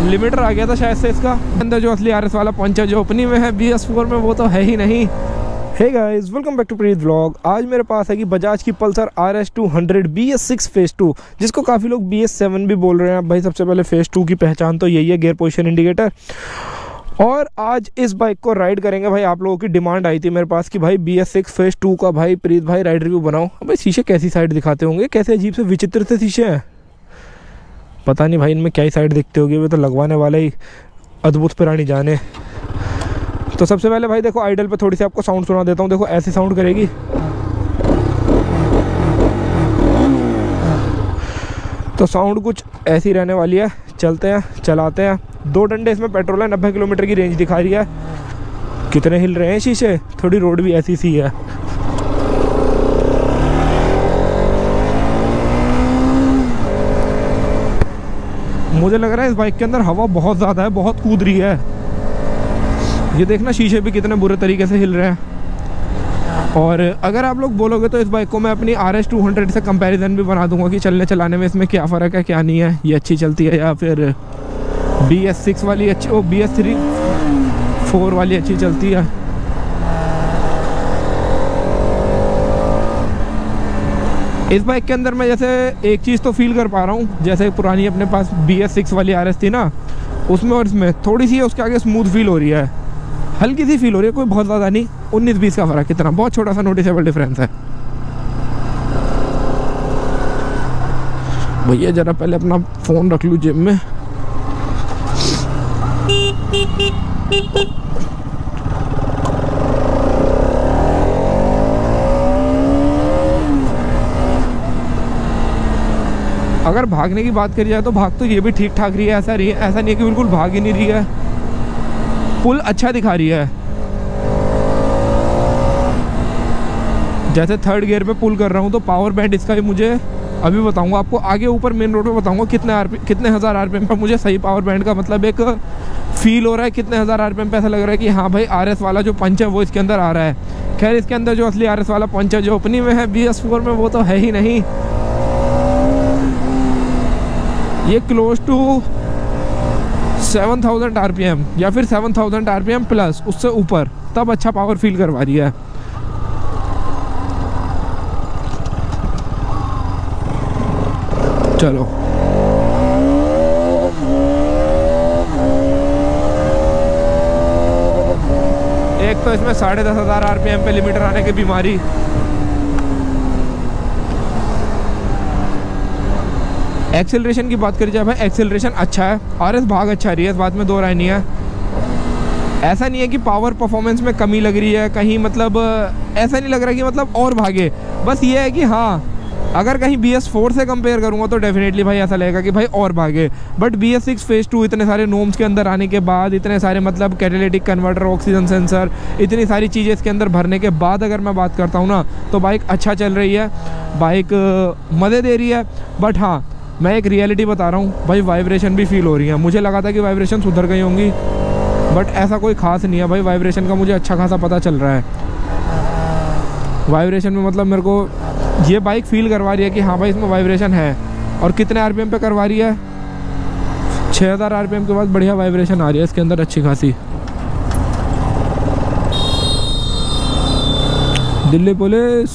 Limiter आ गया था शायद से इसका। अंदर जो असली आरएस वाला पंचर जो अपनी में है बी में, वो तो है ही नहीं। है guys welcome back to Preet vlog आज मेरे पास है कि बजाज की Pulsar R S two hundred B S six phase two जिसको काफ़ी लोग बी एस सेवन भी बोल रहे हैं। भाई, सबसे पहले फ़ेज़ टू की पहचान तो यही है गेयर पोजिशन इंडिकेटर और आज इस बाइक को राइड करेंगे भाई, आप लोगों की डिमांड आई थी मेरे पास कि भाई B S six phase two का, भाई प्रीत भाई राइड रिव्यू बनाओ। भाई, शीशे कैसी साइड दिखाते होंगे? कैसे अजीब से विचित्र से शीशे हैं? पता नहीं भाई इनमें क्या ही साइड दिखते होगी, वे तो लगवाने वाले ही अद्भुत पुरानी जाने। तो सबसे पहले भाई देखो आइडल पे थोड़ी सी आपको साउंड सुना देता हूँ, देखो ऐसी साउंड करेगी। तो साउंड कुछ ऐसी रहने वाली है, चलते हैं, चलाते हैं। दो डंडे इसमें पेट्रोल है, नब्बे किलोमीटर की रेंज दिखा रही है। कितने हिल रहे हैं शीशे? थोड़ी रोड भी ऐसी सी है। मुझे लग रहा है इस बाइक के अंदर हवा बहुत ज़्यादा है, बहुत कूद रही है। ये देखना शीशे भी कितने बुरे तरीके से हिल रहे हैं। और अगर आप लोग बोलोगे तो इस बाइक को मैं अपनी आर एस टू हंड्रेड से कंपेरिजन भी बना दूँगा कि चलने चलाने में इसमें क्या फ़र्क है, क्या नहीं है, ये अच्छी चलती है या फिर बी एस सिक्स वाली अच्छी, ओ बी एस थ्री फोर वाली अच्छी चलती है। इस बाइक के अंदर मैं जैसे एक चीज़ तो फील कर पा रहा हूँ, जैसे पुरानी अपने पास बी एस सिक्स वाली आर एस थी ना, उसमें और इसमें थोड़ी सी उसके आगे स्मूथ फील हो रही है। हल्की सी फील हो रही है, कोई बहुत ज़्यादा नहीं, उन्नीस बीस का फ़र्क कितना, बहुत छोटा सा नोटिसेबल डिफरेंस है। भैया, ज़रा पहले अपना फ़ोन रख लूँ जेब में। अगर भागने की बात करी जाए तो भाग तो ये भी ठीक ठाक रही है, ऐसा रही है, ऐसा नहीं है कि बिल्कुल भाग ही नहीं रही है। पुल अच्छा दिखा रही है। जैसे थर्ड गियर पे पुल कर रहा हूँ तो पावर बैंड इसका भी मुझे अभी बताऊँगा आपको, आगे ऊपर मेन रोड पे बताऊँगा कितने आर कितने हज़ार आरपीएम पर मुझे सही पावर बैंड का मतलब एक फील हो रहा है, कितने हज़ार आर पे ऐसा लग रहा है कि हाँ भाई आर वाला जो पंच है वो इसके अंदर आ रहा है। खैर, इसके अंदर जो असली आर वाला पंच है, जो अपनी में है बी में वो तो है ही नहीं। ये क्लोज टू 7000 आरपीएम या फिर 7000 आरपीएम प्लस उससे ऊपर, तब अच्छा पावर फील करवा रही है। चलो। एक तो इसमें साढ़े दस हज़ार आर पी एम पे लिमिटर आने की बीमारी। एक्सेलरेशन की बात करी जाए भाई एक्सेलरेशन अच्छा है आर भाग अच्छा रही है इस बात में दो राय नहीं है। ऐसा नहीं है कि पावर परफॉर्मेंस में कमी लग रही है, कहीं मतलब ऐसा नहीं लग रहा कि मतलब और भागे। बस ये है कि हाँ अगर कहीं बी एस फोर से कंपेयर करूँगा तो डेफिनेटली भाई ऐसा लगेगा कि भाई और भागे। But B S six phase two इतने सारे नोम्स के अंदर आने के बाद, इतने सारे मतलब कैटेलिटिक कन्वर्टर ऑक्सीजन सेंसर इतनी सारी चीज़ें इसके अंदर भरने के बाद अगर मैं बात करता हूँ ना तो बाइक अच्छा चल रही है बाइक मज़े दे रही है। बट हाँ मैं एक रियलिटी बता रहा हूँ, भाई वाइब्रेशन भी फील हो रही है। मुझे लगा था कि वाइब्रेशन सुधर गई होंगी बट ऐसा कोई ख़ास नहीं है भाई। वाइब्रेशन का मुझे अच्छा खासा पता चल रहा है। वाइब्रेशन में मतलब मेरे को ये बाइक फील करवा रही है कि हाँ भाई इसमें वाइब्रेशन है। और कितने आरपीएम पे करवा रही है? छः हज़ार आर के बाद बढ़िया वाइब्रेशन आ रही है इसके अंदर अच्छी खासी। दिल्ली पुलिस,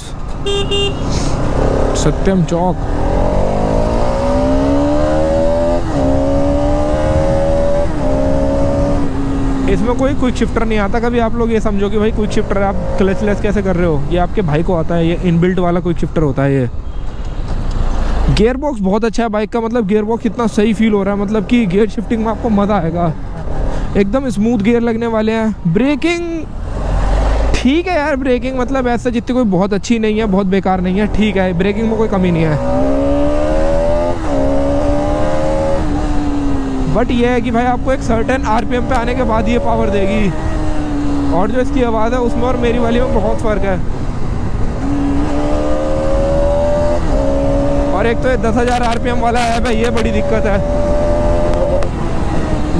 सत्यम चौक। इसमें कोई क्विक शिफ्टर नहीं आता। कभी आप लोग ये समझो कि भाई क्विक शिफ्टर आप क्लच लेस कैसे कर रहे हो? ये आपके भाई को आता है, ये इनबिल्ट वाला क्विक शिफ्टर होता है ये। गेयर बॉक्स बहुत अच्छा है बाइक का मतलब गियर बॉक्स इतना सही फील हो रहा है मतलब कि गेयर शिफ्टिंग में आपको मज़ा आएगा। एकदम स्मूथ गेयर लगने वाले हैं। ब्रेकिंग ठीक है यार ब्रेकिंग मतलब ऐसा जितनी कोई बहुत अच्छी नहीं है, बहुत बेकार नहीं है, ठीक है ब्रेकिंग में कोई कमी नहीं है। बट ये है कि भाई आपको एक सर्टेन आरपीएम पे आने के बाद ये पावर देगी। और जो इसकी आवाज़ है, उसमें और मेरी वाली में बहुत फ़र्क है। और एक तो ये दस हज़ार आर पी एम वाला है भाई ये बड़ी दिक्कत है।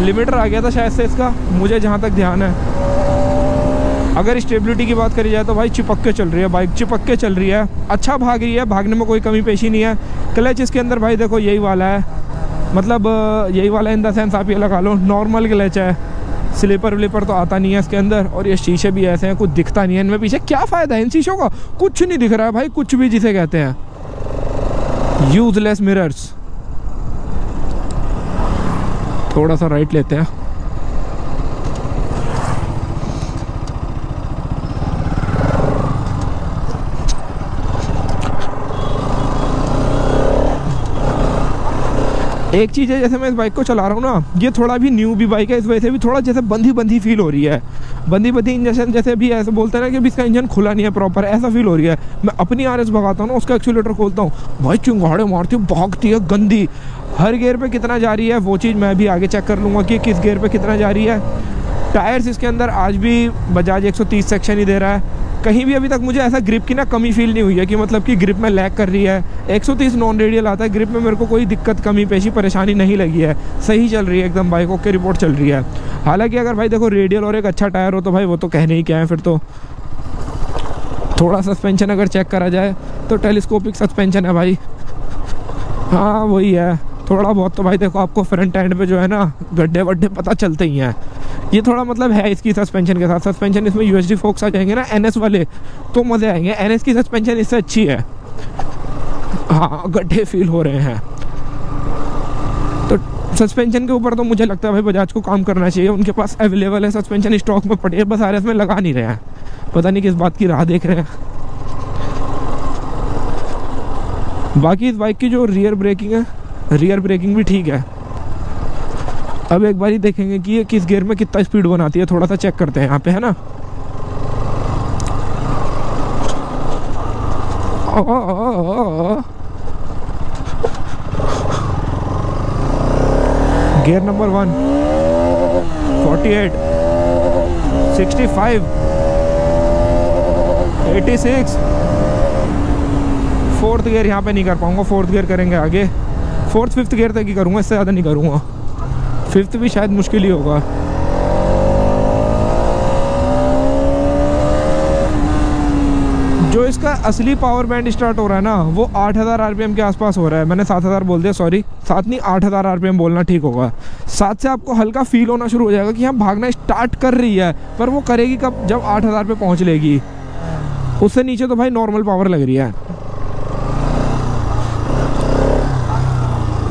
लिमिटर आ गया था शायद से इसका, मुझे जहाँ तक ध्यान है। अगर स्टेबिलिटी की बात करी जाए तो भाई चिपक के चल रही है बाइक चिपक के चल रही है। अच्छा भाग रही है, भागने में कोई कमी पेशी नहीं है। क्लच इसके अंदर भाई देखो, यही वाला है। मतलब यही वाला इन द सेंस आप ये लगा लो नॉर्मल क्लच है। स्लीपर व्लीपर तो आता नहीं है इसके अंदर और ये शीशे भी ऐसे हैं, कुछ दिखता नहीं है इनमें पीछे। क्या फ़ायदा है इन शीशों का? कुछ नहीं दिख रहा है भाई, कुछ भी जिसे कहते हैं। यूजलेस मिरर्स थोड़ा सा राइट लेते हैं। एक चीज़ है, जैसे मैं इस बाइक को चला रहा हूँ ना, ये थोड़ा भी न्यू भी बाइक है, इस वजह से भी थोड़ा जैसे बंधी बंधी फील हो रही है। बंधी बंधी इंजन जैसे भी ऐसे बोलते हैं ना कि अभी इसका इंजन खुला नहीं है प्रॉपर ऐसा फील हो रही है। मैं अपनी आर एस भगाता हूँ ना, उसका एक्सीटर खोलता हूँ। भाई चुंगाड़े मारती हूँ, भागती है गंदी। हर गेयर पे कितना जा रही है, वो चीज़ मैं भी आगे चेक कर लूँगा कि किस गेयर पे कितना जा रही है। टायर्स इसके अंदर आज भी बजाज 130 सेक्शन ही दे रहा है। कहीं भी अभी तक मुझे ऐसा ग्रिप की ना कमी फील नहीं हुई है कि मतलब कि ग्रिप में लैग कर रही है। 130 नॉन रेडियल आता है ग्रिप में मेरे को कोई दिक्कत, कमी, पेशी, परेशानी नहीं लगी है। सही चल रही है एकदम बाइक ओके रिपोर्ट चल रही है। हालाँकि अगर भाई देखो रेडियल और एक अच्छा टायर हो तो भाई वो तो कहने ही क्या है फिर तो। थोड़ा सस्पेंशन अगर चेक करा जाए तो टेलीस्कोपिक सस्पेंशन है भाई। हाँ वही है। थोड़ा बहुत तो भाई देखो आपको फ्रंट एंड पे जो है ना गड्ढे वड्ढे पता चलते ही हैं। ये थोड़ा मतलब है इसकी सस्पेंशन के साथ। सस्पेंशन इसमें यू एच डी फोक्स आ जाएँगे ना एन एस वाले तो मज़े आएँगे। एन एस की सस्पेंशन इससे अच्छी है। हाँ गड्ढे फील हो रहे हैं। तो सस्पेंशन के ऊपर तो मुझे लगता है भाई बजाज को काम करना चाहिए। उनके पास अवेलेबल है सस्पेंशन स्टॉक में पड़े बस आरएस में लगा नहीं रहे हैं। पता नहीं किस बात की राह देख रहे हैं। बाकी इस बाइक की जो रियर ब्रेकिंग है रियर ब्रेकिंग भी ठीक है। अब एक बार ही देखेंगे कि ये किस गियर में कितना स्पीड बनाती है, थोड़ा सा चेक करते हैं यहाँ पे, है ना? Gear number one forty eight sixty five eighty six fourth gear यहाँ पे नहीं कर पाऊँगा फोर्थ गियर करेंगे आगे। फोर्थ फिफ्थ गियर तक ही करूँगा, इससे ज़्यादा नहीं करूँगा। फिफ्थ भी शायद मुश्किल ही होगा। जो इसका असली पावर बैंड स्टार्ट हो रहा है ना, वो 8000 हज़ार के आसपास हो रहा है। मैंने 7000 बोल दिया सॉरी साथ नहीं 8000 हज़ार बोलना ठीक होगा। साथ से आपको हल्का फील होना शुरू हो जाएगा कि हम भागना स्टार्ट कर रही है, पर वो करेगी कब? जब 8000 पे पहुँच लेगी। उससे नीचे तो भाई नॉर्मल पावर लग रही है।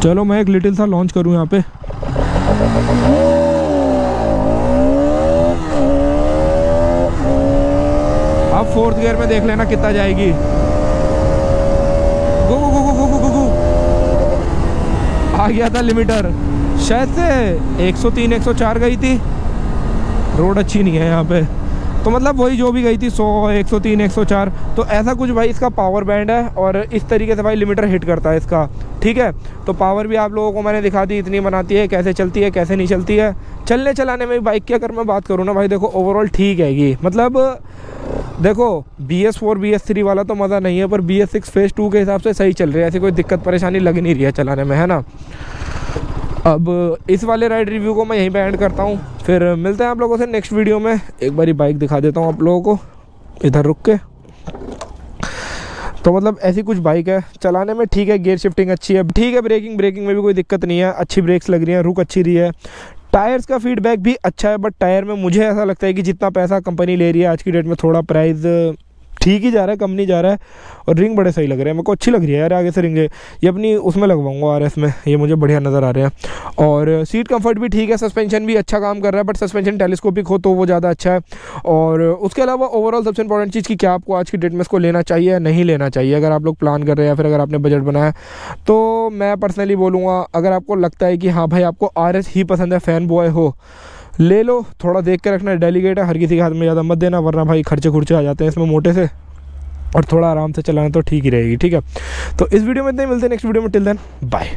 चलो मैं एक लिटिल सा लॉन्च करूँ यहाँ पे। अब फोर्थ गियर में देख लेना कितना जाएगी। गो गो गो गो गो गो गो आ गया था लिमिटर शायद से 103 104 गई थी। रोड अच्छी नहीं है यहाँ पे। तो मतलब वही जो भी गई थी 100 103 104 तो ऐसा कुछ भाई इसका पावर बैंड है और इस तरीके से भाई लिमिटर हिट करता है इसका, ठीक है? तो पावर भी आप लोगों को मैंने दिखा दी, इतनी बनाती है, कैसे चलती है, कैसे नहीं चलती है। चलने चलाने में बाइक की अगर मैं बात करूँ ना भाई, देखो ओवरऑल ठीक है ये। मतलब देखो B S four B S three वाला तो मज़ा नहीं है, पर B S six phase two के हिसाब से सही चल रही है, ऐसी कोई दिक्कत परेशानी लग नहीं रही है चलाने में, है ना? अब इस वाले राइड रिव्यू को मैं यहीं पे एंड करता हूँ। फिर मिलते हैं आप लोगों से नेक्स्ट वीडियो में। एक बारी बाइक दिखा देता हूँ आप लोगों को, इधर रुक के। तो मतलब ऐसी कुछ बाइक है। चलाने में ठीक है गियर शिफ्टिंग अच्छी है। ठीक है ब्रेकिंग ब्रेकिंग में भी कोई दिक्कत नहीं है। अच्छी ब्रेक्स लग रही हैं, रुक अच्छी रही है। टायर्स का फीडबैक भी अच्छा है बट टायर में मुझे ऐसा लगता है कि जितना पैसा कंपनी ले रही है आज की डेट में, थोड़ा प्राइस ठीक ही जा रहा है, कम नहीं जा रहा है। और रिंग बड़े सही लग रहे हैं। मेरे को अच्छी लग रही है यार आगे से रिंग। ये अपनी, उसमें लगवाऊँगा आर एस में। ये मुझे बढ़िया नज़र आ रहे हैं। और सीट कंफर्ट भी ठीक है सस्पेंशन भी अच्छा काम कर रहा है बट सस्पेंशन टेलीस्कोपिक हो तो वो ज़्यादा अच्छा है। और उसके अलावा ओवरऑल सबसे इंपॉर्टेंट चीज़ की क्या आपको आज की डेट में इसको लेना चाहिए या नहीं लेना चाहिए? अगर आप लोग प्लान कर रहे हैं या फिर अगर आपने बजट बनाया तो मैं पर्सनली बोलूँगा, अगर आपको लगता है कि हाँ भाई आपको आर ही पसंद है फ़ैन बॉय हो ले लो, थोड़ा देख के रखना डेलीगेट है, हर किसी के हाथ में ज़्यादा मत देना, वरना भाई खर्चे खुर्चे आ जाते हैं इसमें मोटे से, और थोड़ा आराम से चलाना तो ठीक ही रहेगी, ठीक है? तो इस वीडियो में इतने मिलते हैं नेक्स्ट वीडियो में टिल देन बाय